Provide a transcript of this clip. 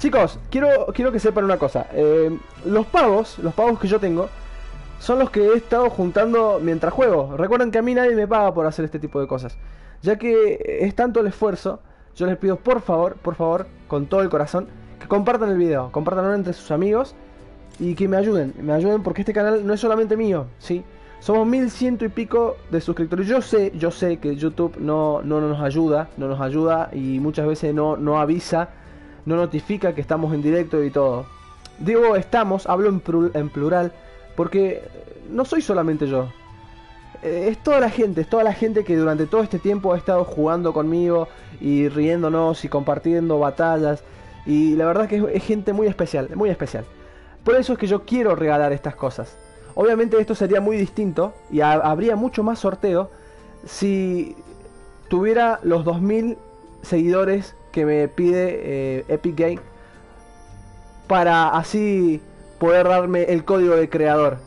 Chicos, quiero, quiero que sepan una cosa. Eh, los pavos, los pavos que yo tengo, son los que he estado juntando mientras juego. Recuerden que a mí nadie me paga por hacer este tipo de cosas. Ya que es tanto el esfuerzo, yo les pido por favor, por favor, con todo el corazón, que compartan el video, compartanlo entre sus amigos y que me ayuden, me ayuden porque este canal no es solamente mío, ¿sí? Somos mil ciento y pico de suscriptores. Yo sé, yo sé que YouTube no, no nos ayuda, no nos ayuda y muchas veces no, no avisa no notifica que estamos en directo y todo. Digo estamos, hablo en, plural, porque no soy solamente yo. Eh, es toda la gente, es toda la gente que durante todo este tiempo ha estado jugando conmigo y riéndonos y compartiendo batallas. Y la verdad que es, gente muy especial, muy especial. Por eso es que yo quiero regalar estas cosas. Obviamente esto sería muy distinto y habría mucho más sorteo si tuviera los 2000 seguidores que me pide eh, Epic Game para así poder darme el código de creador.